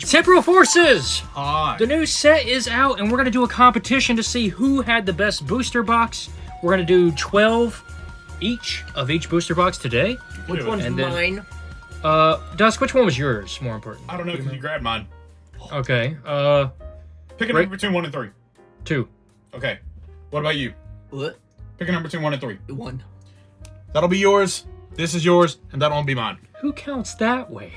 Temporal Forces! Hi. The new set is out, and we're gonna do a competition to see who had the best booster box. We're gonna do 12 each of each booster box today. Which one's And then- mine? Uh, Dusk, which one was yours? More important. I don't know because you grabbed mine. Okay, uh, Pick a number between one and three. two. Okay. What about you? What? Pick a number between one and three. One. That'll be yours. This is yours, and that won't be mine. Who counts that way?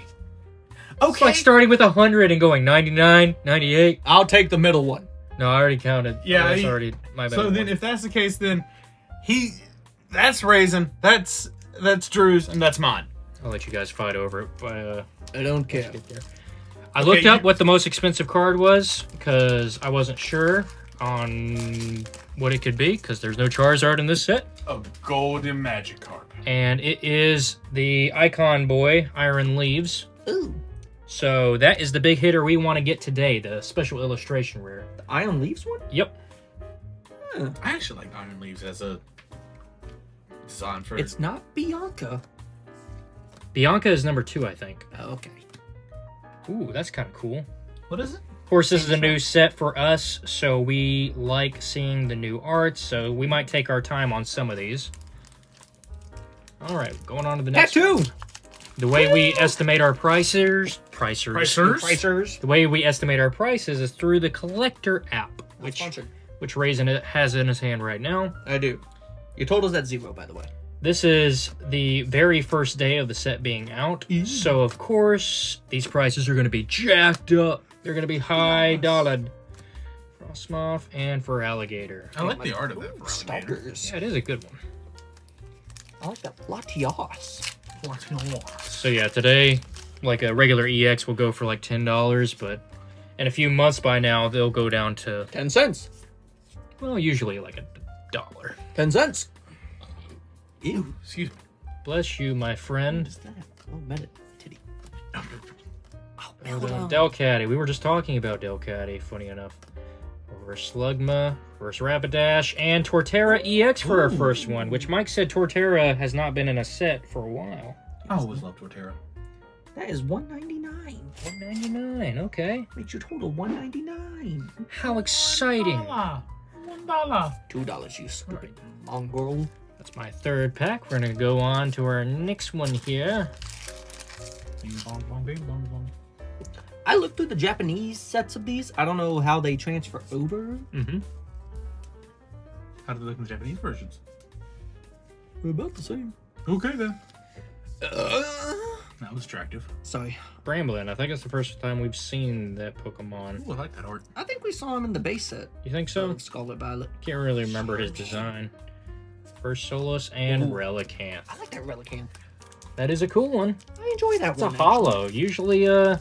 It's Okay. like starting with 100 and going 99, 98. I'll take the middle one. No, I already counted. Yeah, that's he- already my bad. So then, if that's the case, then he, that's Raisin, that's that's Drew's, and that's mine. I'll let you guys fight over it. But, uh, I don't care. get there. I looked up what the most expensive card was because I wasn't sure on what it could be because there's no Charizard in this set. A golden magic card. And it is the Icon Boy, Iron Leaves. Ooh. So that is the big hitter we want to get today, the special illustration rare. The Iron Leaves one? Yep. Huh. I actually like Iron Leaves as a design for. It's not Bianca. Bianca is number two, I think. Oh, okay. Ooh, that's kind of cool. what is it? Of course, this is a new set for us, so we like seeing the new art, so we might take our time on some of these. All right, going on to the next Tattoo! one. The way we estimate our prices, pricers, Pricers? Pricers. The way we estimate our prices is through the collector app, which Sponsored. which Raisin has in his hand right now. I do. You told us at zero, by the way. This is the very first day of the set being out, so of course these prices are going to be jacked up. They're going to be high dollared. Frosmoth and Feraligatr. I like the art of that. Feraligatr. Stalkers. Yeah, it is a good one. I like that Latias. What's your war? So yeah, today, like a regular EX will go for like ten dollars, but in a few months by now they'll go down to Ten cents. well, usually like a dollar. Ten cents. Ew. Excuse me. Bless you, my friend. is that? Oh, medit. Titty. Oh, Well hold done. on. Delcatty. We were just talking about Delcatty, funny enough. Reverse Slugma, Reverse Rapidash, and Torterra EX for our first one, which Mike said Torterra has not been in a set for a while. I always loved Torterra. That is one ninety nine. 199 okay. Makes your total one ninety nine. How exciting. One dollar. Two dollars, you stupid mongrel. That's my third pack. We're gonna go on to our next one here. Bing bong bong bing bong bong. I looked through the Japanese sets of these. I don't know how they transfer over. Mm-hmm. How do they look in the Japanese versions? We're about the same. Okay then. Uh, That was attractive. sorry. Bramblin, I think it's the first time we've seen that Pokemon. Ooh, I like that art. I think we saw him in the base set. You think so? of Scarlet Violet. Can't really remember his design. First Solus and Ooh. Relicanth. I like that Relican. That is a cool one. I enjoy that It's a one. hollow. Usually, uh,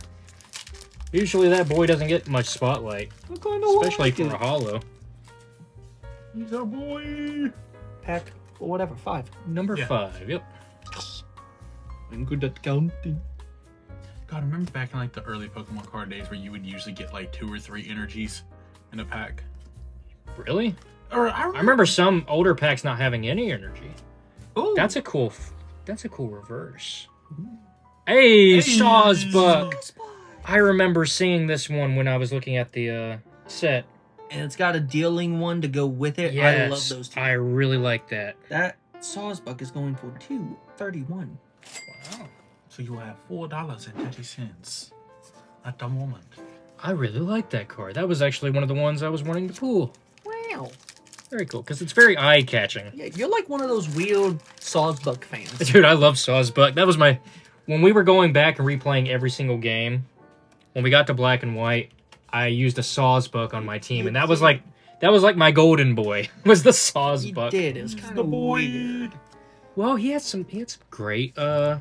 usually that boy doesn't get much spotlight. I kinda especially like for it. a hollow. He's a boy. pack or whatever. Five. Number Yeah. five. Yep. I'm good at counting. God, remember back in like the early Pokemon card days where you would usually get like two or three energies in a pack? Really? Or I remember. I remember some older packs not having any energy. Ooh. That's a cool. That's a cool reverse. Hey, Sawsbuck. I remember seeing this one when I was looking at the uh, set. And it's got a dealing one to go with it. Yes, I love those two. I really like that. That Sawsbuck is going for two thirty-one. Wow. So you have four dollars and thirty cents at the moment. I really like that card. That was actually one of the ones I was wanting to pull. Wow. Very cool because it's very eye catching. Yeah, you're like one of those weird Sawsbuck fans. Dude, I love Sawsbuck. That was my when we were going back and replaying every single game. When we got to black and white, I used a Sawsbuck on my team, and that was like that was like my golden boy. Was the You Sawsbuck? did. It was kind of weird. Well, he had some he had some great uh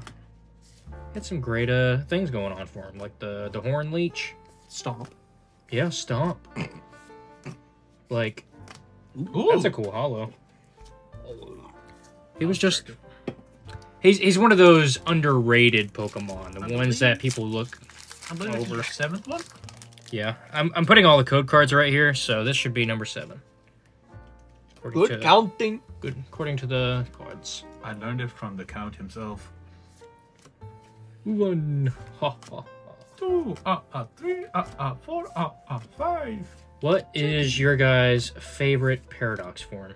had some great uh things going on for him, like the the horn leech. Stomp. Yeah, stomp. Like Ooh. that's a cool hollow. He was just he's he's one of those underrated Pokemon, the ones that people look I believe it's over. your seventh one. Yeah, I'm, I'm putting all the code cards right here, so this should be number seven. According Good to, counting. good according to the cards. I learned it from the Count himself. One. Ha, ha, ha. two, uh, uh, three, uh, uh, four, uh, uh, five. What is your guys' favorite paradox form?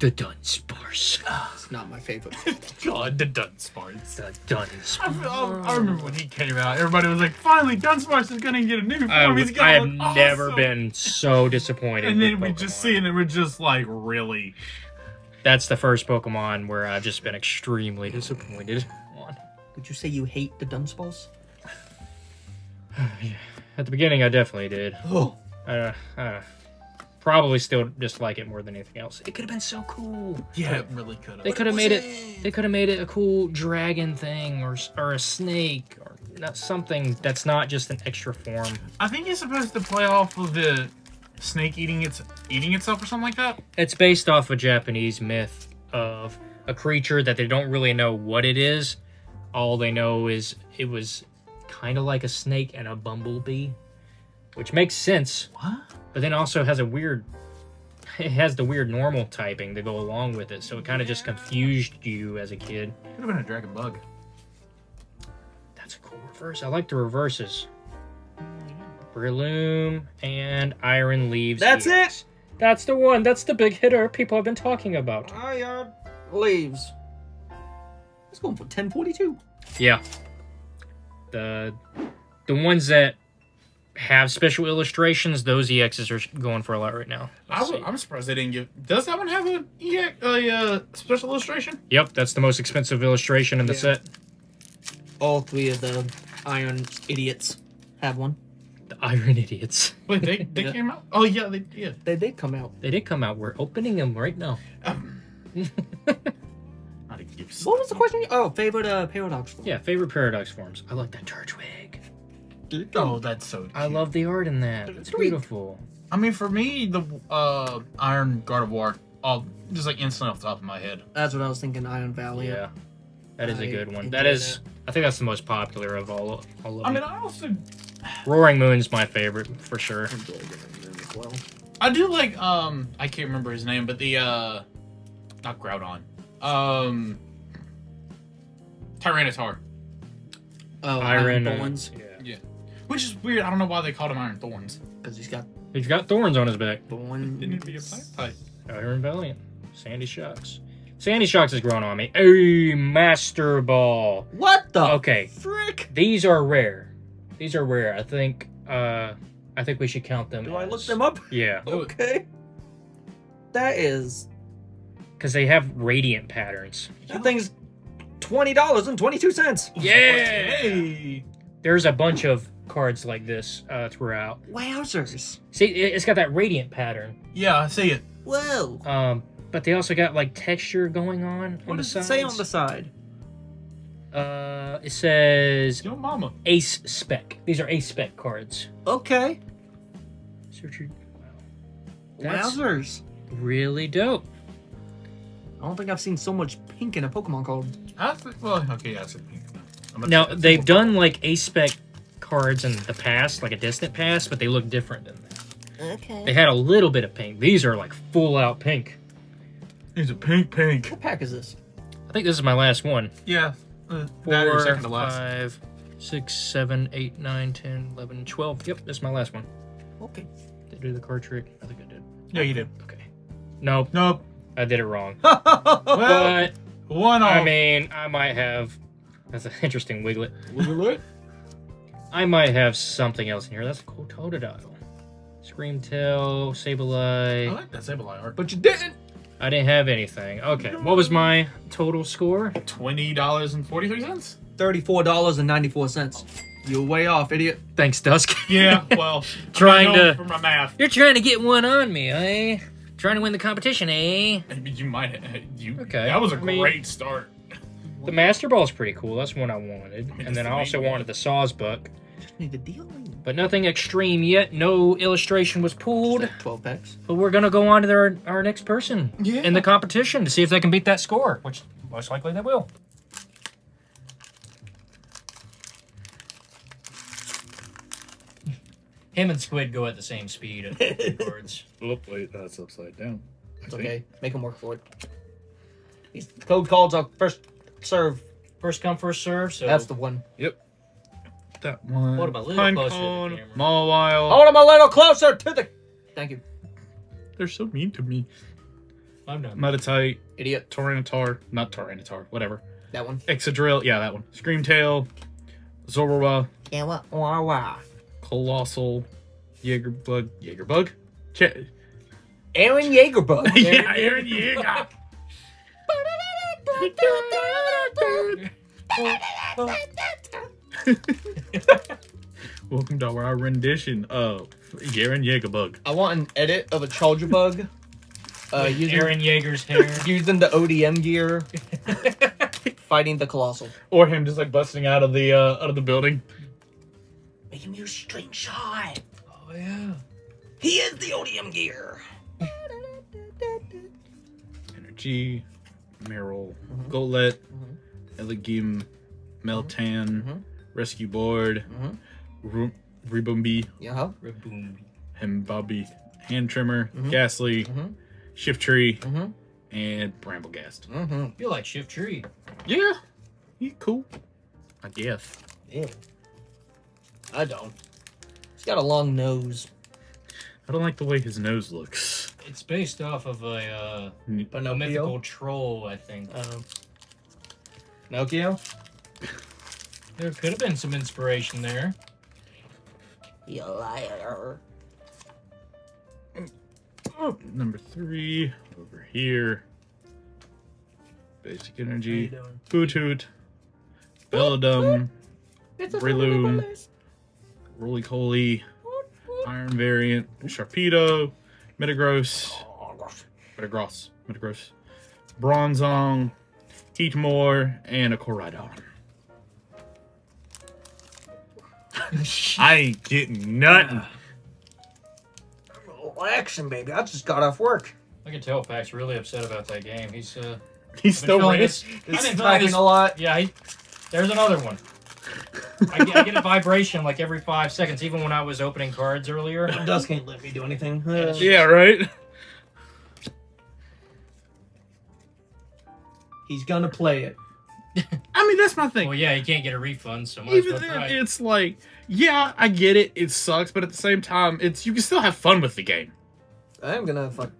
The Dunsparce. It's not my favorite. God, the Dunsparce. The I, Dunsparce. feel- I remember when he came out, everybody was like, finally, Dunsparce is gonna get a new form. I, He's gonna I have look never been so disappointed. And then we just Pokemon. see it, and we're just like, really? That's the first Pokemon where I've just been extremely disappointed on. Would you say you hate the Dunsparce? At the beginning, I definitely did. Oh, Uh, uh, probably still dislike it more than anything else. It could have been so cool. Yeah, it really could have. They could have made it. They could have made it a cool dragon thing, or or a snake, or not something that's not just an extra form. I think it's supposed to play off of the snake eating its eating itself or something like that. It's based off a Japanese myth of a creature that they don't really know what it is. All they know is it was kind of like a snake and a bumblebee, which makes sense. What? But then also has a weird. It has the weird normal typing to go along with it, so it kind of just confused you as a kid. Could have been a dragon bug. That's a cool reverse. I like the reverses. Mm. Breloom and Iron Leaves. That's it. That's the one. That's the big hitter people have been talking about. iron leaves. It's going for 1042. Yeah. The the ones that have special illustrations, those EXs are going for a lot right now. I Let's w- see. I'm surprised they didn't give. Does that one have a, EX a uh, special illustration? Yep, that's the most expensive illustration in the Yeah. set. All three of the iron idiots have one. The Iron Idiots. Wait, they they Yeah. came out. Oh yeah, they did. They did come out. They did come out. We're opening them right now. Um, not to give What was the question? Oh, favorite uh, paradox form. yeah, favorite paradox forms. I like that Turtwig. Oh, that's so. I love the art in that. It's beautiful. I mean, for me, the uh, Iron God of War, all just like instantly off the top of my head. That's what I was thinking. Iron Valley. Yeah, that is a I good one. enjoy That is, I think that's the most popular of all. Of, all of I mean, I also Roaring Moon's my favorite for sure. Enjoy them as well. I do like um I can't remember his name, but the uh not Groudon. Um Tyranitar. Oh, Iron, Iron uh, yeah. Which is weird. I don't know why they called him Iron Thorns. Because he's got He's got thorns on his back. thorns. Didn't it be a pipe type? Iron Valiant. Sandy Shocks. Sandy Shocks has grown on me. A Master Ball. What the Okay, frick? these are rare. These are rare. I think. Uh, I think we should count them. Do I look them up? Yeah, Okay. That is because they have radiant patterns. that thing's twenty dollars and twenty two cents. Yeah. Hey. There's a bunch of cards like this uh, throughout. Wowzers! See, it- it's got that radiant pattern. Yeah, I see it. Whoa! Um, but they also got like texture going on on What the does sides. it say on the side? Uh, it says Yo, mama. Ace Spec. These are Ace Spec cards. Okay. Search your. Wow. That's Wowzers! really dope. I don't think I've seen so much pink in a Pokemon card. I think, well, okay, yeah, I said pink. Now they've done like Ace Spec cards in the past, like a distant past, but they look different than that. Okay. They had a little bit of pink. These are like full out pink. These are pink, pink. What pack is this? I think this is my last one. Yeah. Uh, or Four, second to last. five, six, seven, eight, nine, 10, 11, 12. Yep, this is my last one. Okay. Did I do the card trick? I think I did. Yeah, you did. Okay. Nope, Nope. I did it wrong. Well, But one off. I mean, I might have. That's an interesting Wiglett. Wiglett. I might have something else in here. That's a cool Totodile. Screamtail, I Sableye. like that Sableye art. but you didn't. I didn't have anything. Okay, what was my total score? Twenty dollars and forty three cents. Thirty-four dollars and ninety-four cents. You're way off, idiot. Thanks, Dusk. Yeah, well, Trying I'm to- for my math. You're trying to get one on me, eh? Trying to win the competition, eh? You might. You. Okay, That was a I mean- great start. The Master Ball's pretty cool. That's one I wanted. And then I also wanted the Sawsbuck. Just need a deal. But nothing extreme yet. No illustration was pulled. Twelve packs. But we're gonna go on to our, our next person Yeah. in the competition to see if they can beat that score, which most likely they will. Him and Squid go at the same speed at cards. Oh, wait, that's upside down. I It's okay. Make him work for it. These code cards are first serve First come, first serve. So That's the one. Yep. That one. What about a little closer to the Pinecone, camera? Mawile. Hold him a little closer to the. Thank you, They're so mean to me. I'm done. Meditite, idiot. Tyranitar, not Tyranitar, whatever. That one. Excadrill, yeah, that one. Screamtail, Zorua, Yeah, what? Wah wah. Colossal, Jaegerbug, Jaegerbug? Ch- Aaron Jaegerbug. yeah, Eren Yeager. Welcome to our rendition of Aaron Jaegerbug. I want an edit of a Charger bug. Uh, With using Eren Yeager's hair. using the ODM gear, fighting the colossal. Or him just like busting out of the uh, out of the building. Make him use string shot. oh yeah. He is the ODM gear. Energy, Meryl, Mhm. Golett, Mhm. Elgyem, Meltan, Mhm. Rescue Board, Mhm. Ru- Ribumbi, Yeah. Raboom. Hembobby, Hand Trimmer. Gastly. Shift Tree, and Brambleghast. Mm-hmm. You like Shiftry? Yeah, he cool. I guess. Yeah. I don't. He's got a long nose. I don't like the way his nose looks. It's based off of a, uh, a Pinocchio. mythical troll, I think. Um, Pinocchio. There could have been some inspiration there. You liar. Number three, over here. Basic Energy, Bootoot, Belladum, Breloom, Rolycoly, Iron Variant, Sharpedo, Metagross, Metagross, Metagross, Bronzong, Heatmor, and a Koridon. I ain't getting nothing. Action, baby. I just got off work. I can tell Pac's really upset about that game. He's, uh, He's still feeling running. this- I've been feeling typing this- a lot. Yeah, he, there's another one. I get, I get a vibration like every five seconds, even when I was opening cards earlier. Dust can't let me do anything. Yeah. Yeah, right? He's gonna play it. I mean, that's my thing. Well, yeah, you can't get a refund, so might as Even well then, try. it's like, yeah, I get it. It sucks, but at the same time, it's you can still have fun with the game. I am gonna have fun.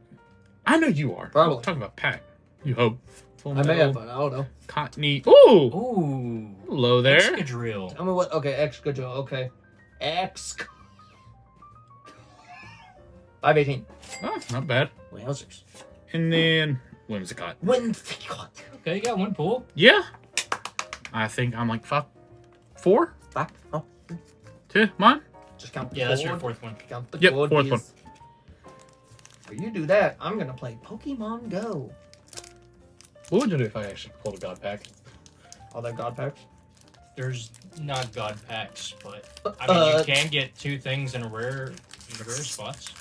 I know you are. Probably. I'm talking about Pack. You hope. Full I may have fun. I don't know. Cottonee. Ooh, Ooh, hello there. Excadrill. Tell me what. Okay, X good job. Okay, X. Five eighteen. Oh, not bad. Wowzers. And then Whimsicott. Whimsicott. Okay, you got one pull. Yeah, I think I'm like five, four, Back. Oh, two, mine. just count the Yeah, that's your fourth one. Count the Yep, fourth one. While you do that, I'm gonna play Pokemon Go. What would you do if I actually pulled a God Pack? All that God packs. There's not god packs, but I mean, Uh, you can get two things in a rare, in the rare spots.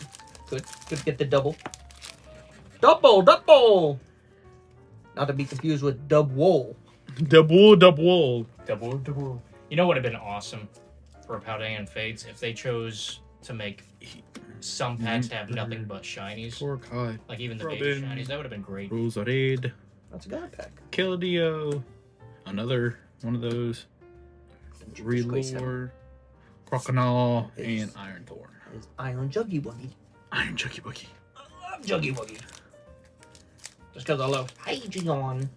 Could could get the double. Double, double. Not to be confused with dub wool. Double, double. Double, double. You know what would have been awesome for Paldean Fates if they chose to make some packs have nothing but shinies, Torkai, like even the beta Robin. shinies. That would have been great. Roserade, That's a God pack. Keldeo, another one of those. Squeeze him. Relore, Crocodile, and Iron Thorn. Is Iron Juggy Wuggy. Iron Chucky Boogie. I love Juggy Wuggy. Just because I love Hydreigon.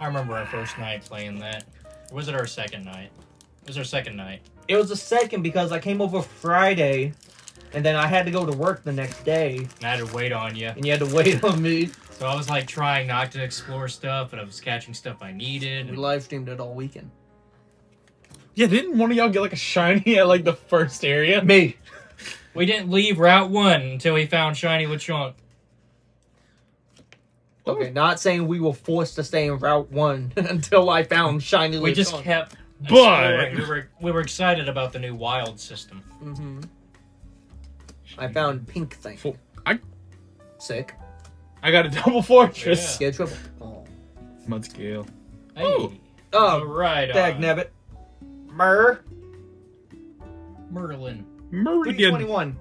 I remember our first night playing that. Or was it our second night? It was our second night. It was the second because I came over Friday, and then I had to go to work the next day, And I had to wait on you. and you had to wait on me. So I was like trying not to explore stuff, but I was catching stuff I needed. We live streamed it all weekend. Yeah, didn't one of y'all get like a shiny at like the first area? Me. We didn't leave Route 1 until we found Shiny Lechonk. Okay, not saying we were forced to stay in Route 1 until I found Shiny We just kept But- We were, we were excited about the new wild system. Mm -hmm. I found Pink Thing. Full- I- Sick. I got a double fortress. Get triple. Oh. Mudscale. Hey. Oh. Oh, right. dag on. nabbit. Myrrh. Merlin. Meridian. 21.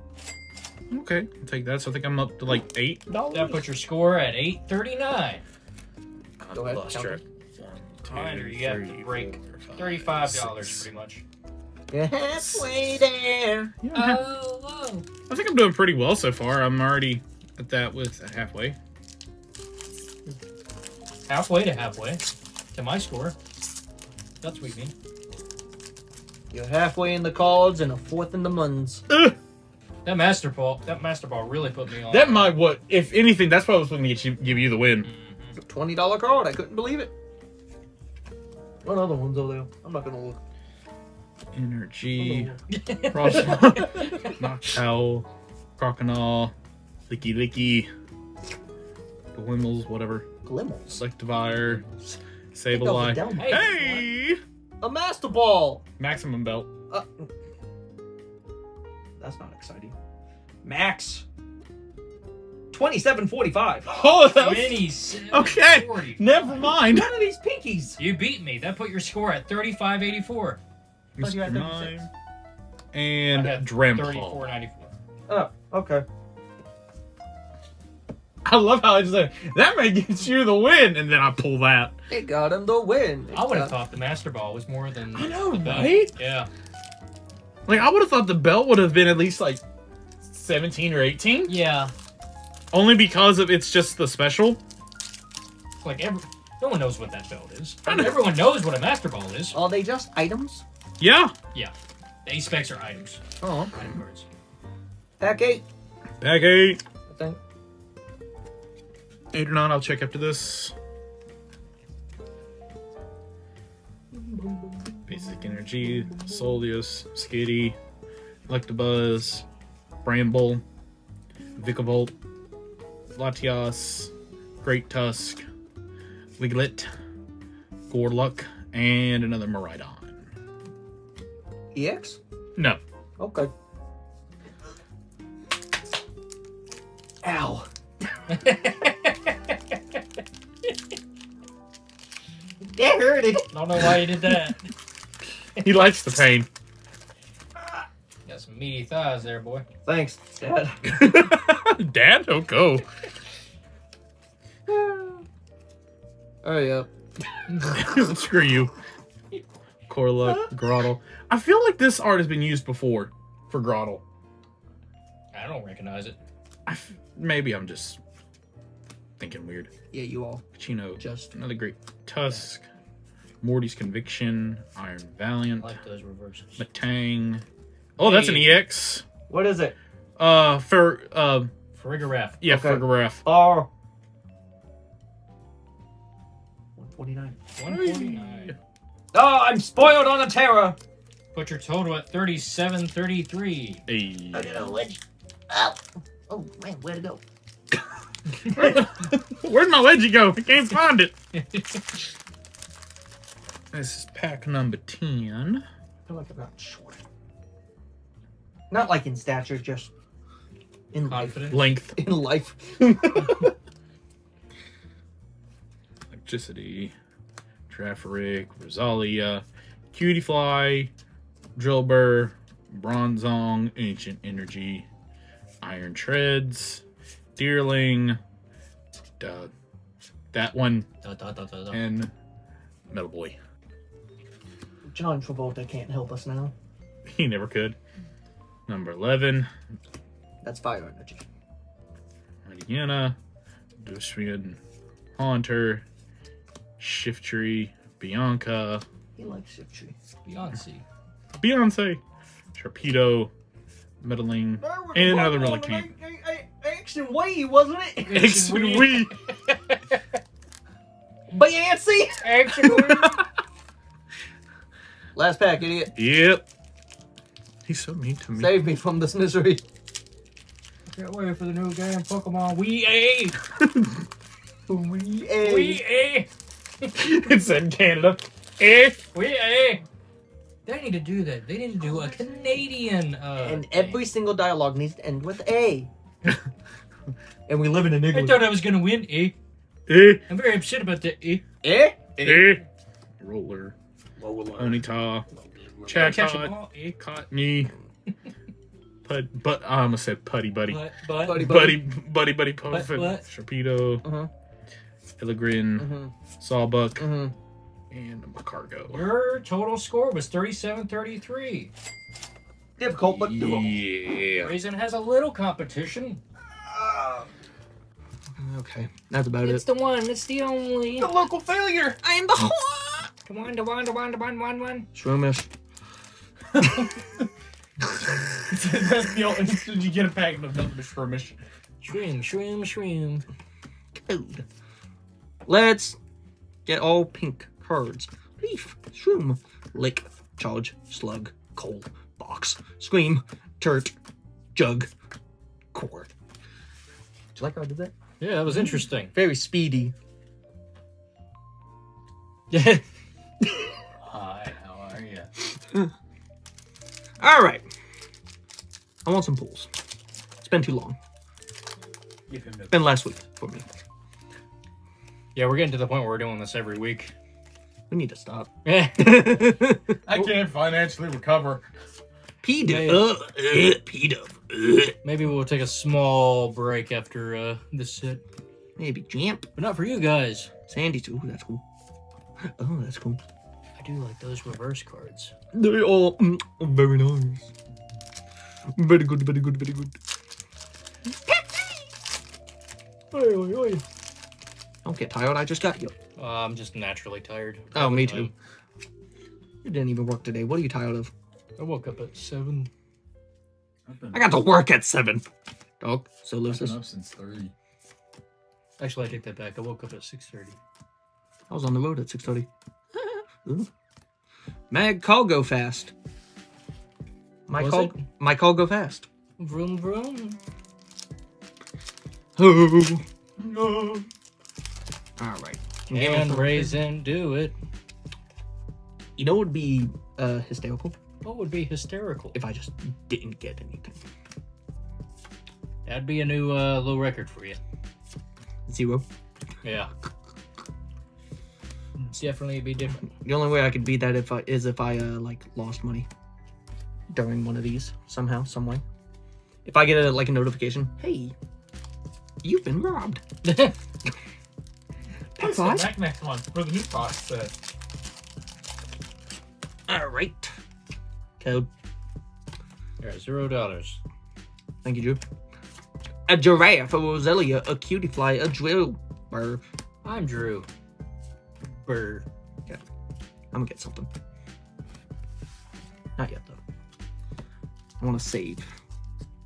Okay, I'll take that. So I think I'm up to like eight dollars. That puts your score at 839. Go ahead, Lost count track. it. One, Reminder, you have to break thirty-five dollars pretty much. You're halfway there. Yeah, I'm Oh, whoa. I think I'm doing pretty well so far. I'm already at that with halfway. Halfway to halfway to my score. That's what you mean. You're halfway in the cards and a fourth in the muns. Ugh, That master ball, that master ball really put me on. that might what, if anything, that's probably what's going to get you, give you the win. Mhm. Twenty dollar card. I couldn't believe it. What other ones are there? I'm not gonna look. Energy, I'm Cross-. Knockout, Croconaw, Licky Licky, Glimmels, whatever. Glimmels. Selectivire, Think that was a Sableye. Hey. Hey! A master ball. Maximum belt. Uh, that's not exciting. Max. Twenty-seven forty-five. Oh, that was- Twenty-seven Okay. forty. never mind. None of these pinkies. You beat me. That put your score at thirty-five eighty-four. Thought you had Mr. 36. Mime. And I. Thirty-four ninety-four. Oh, okay. I love how I just said, that may get you the win, and then I pull that. It got him the win. I would have got- thought the master ball was more than. I know, the belt. right? Yeah. Like, I would have thought the belt would have been at least like 17 or 18. Yeah. Only because of it's just the special. Like every, no one knows what that belt is. I mean, everyone knows what a master ball is. Are they just items? Yeah. Yeah. The A specs are items. Oh, Item cards. pack eight. Pack eight. I think. Eight or nine, I'll check after this. Basic Energy, Solius, Skitty, Electabuzz, Bramble, Vikavolt, Latias, Great Tusk, Wiglett, Gorluck, and another Maridon. EX. No. Okay. Ow. That hurted. Don't know why you did that. He likes the pain. Got some meaty thighs there, boy. Thanks, Dad. Dad, don't go. Oh yeah. Screw you. Corla, Grotle. I feel like this art has been used before for Grotle. I don't recognize it. I f- maybe I'm just thinking weird. Yeah, you all Pacino, just. another great Tusk, Morty's Conviction, Iron Valiant, I like those reverses. Matang. Oh, that's an EX. What is it? Uh, for uh, Farigiraf. yeah, Okay. Fergaref. R. One forty-nine. 149. Oh, I'm spoiled on a terror. Put your total at 3733. Hey. I got a wedge. Ow. Oh man, where to go? Where'd my leggy go? I can't find it. This is pack number 10. I feel like I've gotten short. Not like in stature, just in life. Length. In life. Electricity. Traffic. Roselia. Cutie Fly. Drilbur. Bronzong. Ancient Energy. Iron Treads. Deerling. Uh, that one. Da, da, da, da, da. And Metal Boy. John Travolta can't help us now. He never could. Number 11. That's fire energy. Indiana, Dushian, Haunter, Shiftry, Bianca, He likes Shiftry. Beyonce. Beyonce, Sharpedo, Meddling, and another Relicanth. X and Y, wasn't it? X and we. Beyonce. Actually, Last pack, idiot. Yep. He's so mean to me. Save me from this misery. can't wait for the new game Pokemon. We A. We We A. it's in Canada. Eh? We A. They need to do that. They need to do a Canadian. Uh, And every single dialogue needs to end with A. and we live in a I nigga. thought I was gonna win. A. Eh? I'm very upset about that. A. Eh? Eh? Roller. Onita. Catch a Chat ball. A. Cottonee. Pud, but I almost said Putty Buddy. But but Buddy, Buddy, buddy, buddy, puff, What, what? Sharpedo, Uh-huh. Illigrin, Mm-hmm. Sawsbuck, Mm-hmm. And a cargo. Your total score was 37-33. Difficult, but doable. Yeah. Raisin has a little competition. Okay, that's about It's it. It's the one. It's the only. The local failure. I'm the Come on, the one, the one, the one, one, one. Shroomish. That's the only. Did you get a packet of nothing but shroomish? Shroom, shroom, shroom. Code. Let's get all pink cards. Leaf, shroom, lick, charge, slug, coal, box, scream, turt, jug, core. Did you like how I did that? Yeah, that was interesting. Very speedy. Yeah. Hi, how are you? All right. I want some pools. It's been too long. Give him the Been last week for me. yeah, we're getting to the point where we're doing this every week. We need to stop. Yeah. I can't financially recover. P dove. Uh, P dove. Uh, Maybe we'll take a small break after uh, this set. maybe Jamp. But not for you guys. Sandy too. That's cool. Oh, that's cool. I do like those reverse cards. They all mm, very nice. Very good, very good, very good. Oi, oi, oi. Don't get tired. I just got you. Uh, I'm just naturally tired. Oh, me too. It didn't even work today. What are you tired of? I woke up at 7. I've been, I got to work at seven. Dog. So I've been up since three. Actually, I take that back. I woke up at 6.30. I was on the road at six thirty. Mag call go fast. My Was call. it? My call go fast. Vroom, vroom. Oh. No. All right. And raisin, do it. You know what would be uh, hysterical What would be hysterical? if I just didn't get anything. That'd be a new uh, low record for you. Zero. Yeah. It's definitely be different. The only way I could beat that if I is if I uh, like lost money during one of these somehow, some way. If I get a like a notification, hey, you've been robbed. That's back next one. for the new set. All right. Code. Yeah, zero dollars. Thank you, Drew. A giraffe, a roselia, a Cutiefly, a drill. Burr. I'm Drew. Burr. I'm gonna get something. Not yet though. I want to save.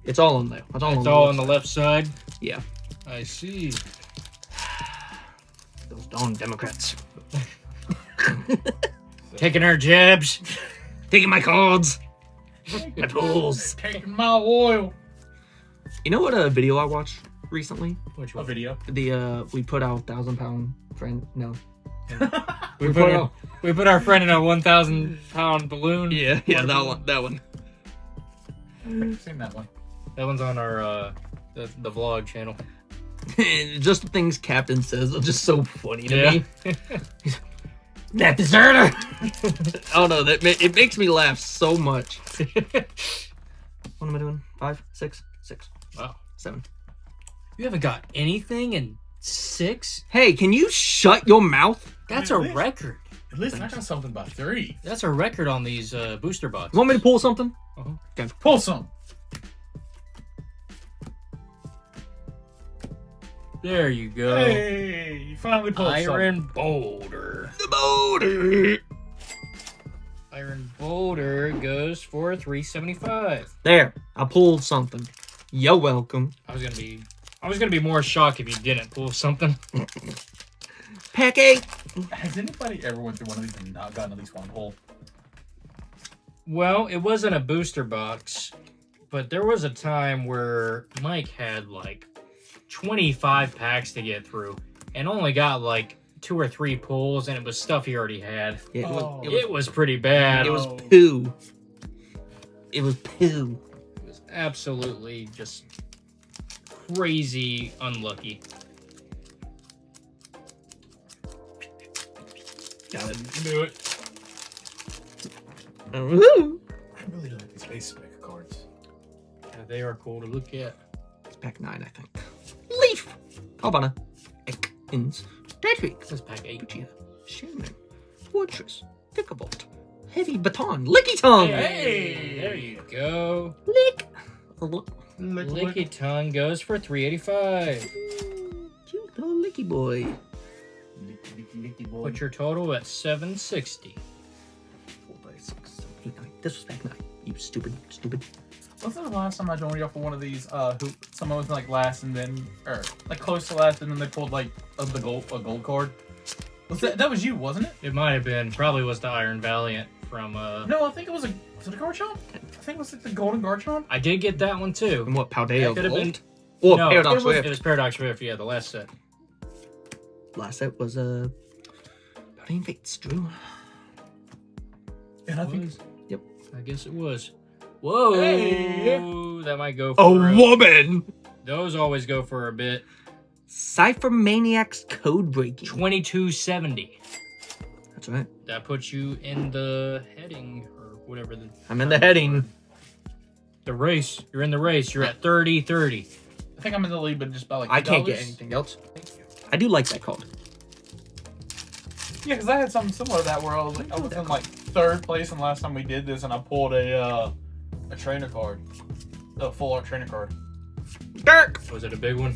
It's all on there. It's all, It's on, all the on the left side. Yeah, I see. those darn Democrats Taking our jabs. taking my cards, my tools. Taking my oil. You know what a video I watched recently? Which A video. The uh, we put out thousand pound friend. No. We We put, put our, out- we put our friend in a 1,000 pound balloon. Yeah, yeah, that one. That one. I've seen that one. That one's on our uh, the, the vlog channel. just the things Captain says are just so funny to Yeah. me. That deserter. oh no, that ma- it makes me laugh so much. What am I doing? Five, six, six, wow. seven. You haven't got anything in six? Hey, can you shut your mouth? That's a Really? record. At least I got something by three. That's a record on these uh, booster boxes. You want me to pull something? Pull some. There you go. Hey, you finally pulled Iron Boulder. The boulder. Iron Boulder goes for 375. There, I pulled something. You're welcome. I was gonna be I was gonna be more shocked if you didn't pull something. Pack eight. Has anybody ever went through one of these and not gotten at least one pull? Well, it wasn't a booster box, but there was a time where Mike had like 25 packs to get through and only got like two or three pulls, and it was stuff he already had. Yeah, it, Oh. was, it, was, It was pretty bad. it was oh. poo. It was poo. It was absolutely just crazy unlucky. Got it. Do it. Woo. I really like these base spec cards. Yeah, they are cool to look at. It's pack nine, I think. Leaf. Albana. Ekins. Deadwick. This is pack eight. Bugia. Shaman. Fortress, Thickerbolt, Heavy Baton, Licky Tongue, Hey, there you go. Lick. Licky tongue goes for 385. Cute little Licky boy. Licky, licky, licky boy. Put your total at 760. Four, five, six, seven, eight, nine. This was back nine. You stupid, stupid. Wasn't the last time I joined y'all for one of these? Uh, who someone was like last and then, or like close to last, and then they pulled like a, the gold a gold card. Was that that was you, wasn't it? It might have been, probably was the Iron Valiant from, uh, No, I think it was a was it a Garchomp? I think it was like the Golden Garchomp. I did get that one too. And what, That Paldea could have been, Gold? Or No, Paradox it was, Rift? it was Paradox Rift, yeah, the last set. Last set was, uh, Guardian Fates, Drew. And I think Was? Yep. I guess it was. Whoa! Hey. That might go A for uh, woman! Those always go for a bit. Cypher Maniac's Code Breaking. 2270. That's right. That puts you in the heading or whatever the I'm in the heading. the race. You're in the race. You're at 30 30. I think I'm in the lead, but just by like dollars. I can't get $8. anything else. I do like that card. Yeah, because I had something similar to that where I was like, I was in like third place, and last time we did this, and I pulled a uh, a trainer card, a full art trainer card. Dirk! Was it a big one?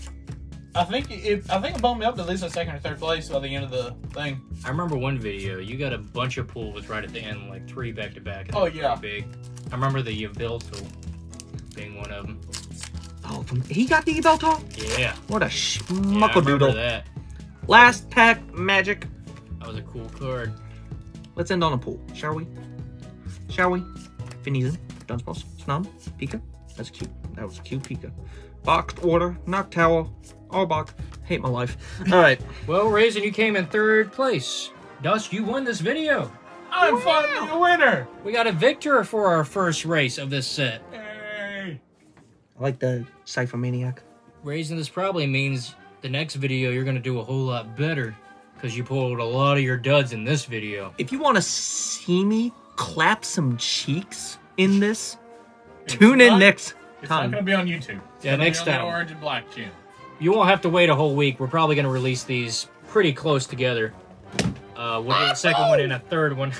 I think it, I think it bumped me up to at least a second or third place by the end of the thing. I remember one video. You got a bunch of pulls right at the end, like three back to back. and Oh, yeah. Big. I remember the Yveltal being one of them. Oh, from, he got the Yveltal? Yeah. What a yeah I remember that. Last pack magic. That was a cool card. Let's end on a pool, shall we? Shall we? Finizen, Dunsparce, Snom, Pika. That's cute. That was cute Pika. Boxed Order, Noctowl, Arbok. Hate my life. Alright. Well, Raisin, you came in third place. Dust, you won this video. I'm finally a winner! We got a victor for our first race of this set. Hey! I like the Ciphermaniac. Raisin, this probably means the next video you're going to do a whole lot better because you pulled a lot of your duds in this video. If you want to see me clap some cheeks in this, tune in not- next It's time. not gonna be on YouTube. It's Yeah, gonna be next on the time. Orange and Black channel. You won't have to wait a whole week. We're probably going to release these pretty close together. Uh, we'll do a second one and a third one.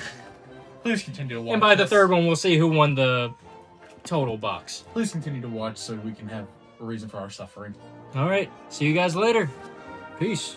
Please continue to watch. And by the third one, we'll see who won the total box. please continue to watch so we can have a reason for our suffering. All right. See you guys later. Peace.